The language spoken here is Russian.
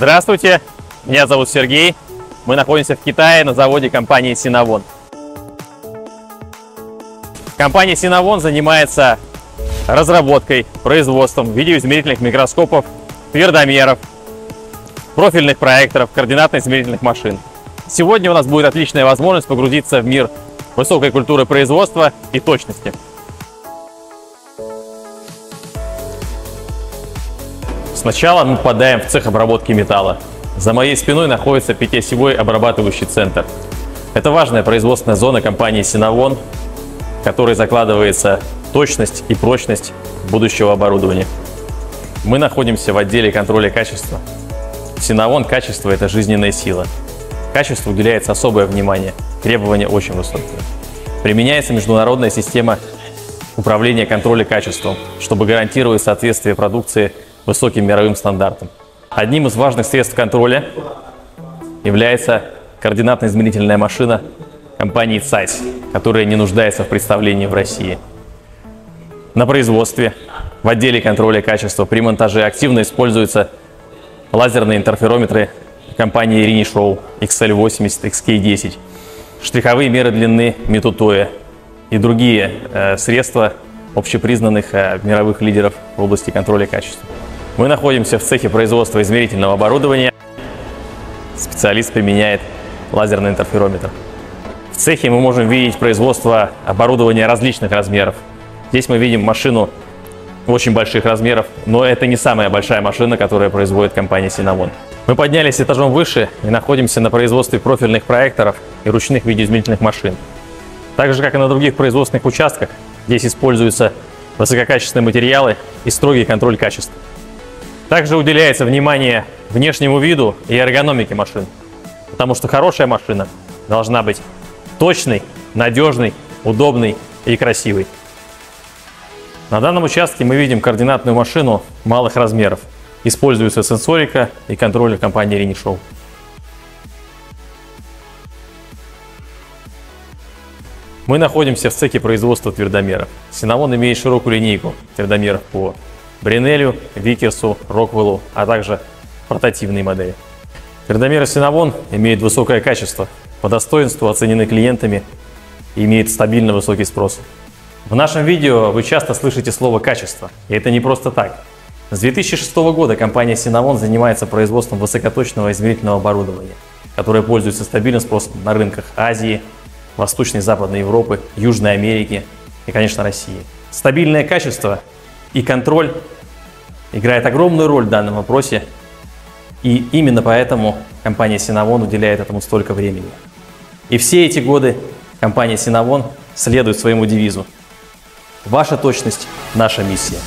Здравствуйте, меня зовут Сергей. Мы находимся в Китае на заводе компании Синавон. Компания Синавон занимается разработкой, производством видеоизмерительных микроскопов, твердомеров, профильных проекторов, координатно-измерительных машин. Сегодня у нас будет отличная возможность погрузиться в мир высокой культуры производства и точности. Сначала мы попадаем в цех обработки металла. За моей спиной находится пятиосевой обрабатывающий центр. Это важная производственная зона компании Синавон, в которой закладывается точность и прочность будущего оборудования. Мы находимся в отделе контроля качества. Синавон качество – это жизненная сила. Качеству уделяется особое внимание, требования очень высокие. Применяется международная система управления контроля качеством, чтобы гарантировать соответствие продукции высоким мировым стандартам. Одним из важных средств контроля является координатно-измерительная машина компании ЦАЙС, которая не нуждается в представлении в России. На производстве, в отделе контроля качества, при монтаже активно используются лазерные интерферометры компании Show XL80, XK10, штриховые меры длины Метутоя и другие э, средства общепризнанных э, мировых лидеров в области контроля качества. Мы находимся в цехе производства измерительного оборудования. Специалист применяет лазерный интерферометр. В цехе мы можем видеть производство оборудования различных размеров. Здесь мы видим машину очень больших размеров, но это не самая большая машина, которая производит компания Cinnamon. Мы поднялись этажом выше и находимся на производстве профильных проекторов и ручных видеоизмерительных машин. Так же, как и на других производственных участках, здесь используются высококачественные материалы и строгий контроль качества. Также уделяется внимание внешнему виду и эргономике машин, потому что хорошая машина должна быть точной, надежной, удобной и красивой. На данном участке мы видим координатную машину малых размеров. Используется сенсорика и контроллер компании Renishow. Мы находимся в цехе производства твердомеров. Синамон имеет широкую линейку твердомеров по Бринелю, Викерсу, Роквеллу, а также портативные модели. Твердомеры Синавон имеют высокое качество, по достоинству оценены клиентами и имеют стабильно высокий спрос. В нашем видео вы часто слышите слово «качество», и это не просто так. С 2006 года компания Cinnamon занимается производством высокоточного измерительного оборудования, которое пользуется стабильным спросом на рынках Азии, Восточной и Западной Европы, Южной Америки и, конечно, России. Стабильное качество и контроль играет огромную роль в данном вопросе, и именно поэтому компания Cinnamon уделяет этому столько времени. И все эти годы компания Cinnamon следует своему девизу «Ваша точность – наша миссия».